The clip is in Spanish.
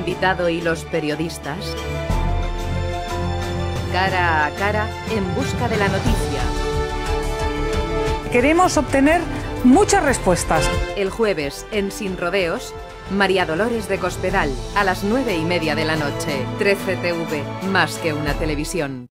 invitado y los periodistas. Cara a cara en busca de la noticia. Queremos obtener muchas respuestas. El jueves, en Sin Rodeos, María Dolores de Cospedal, a las nueve y media de la noche. 13 TV, más que una televisión.